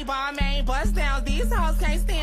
me bomb, ain't bust down. These hoes can't stand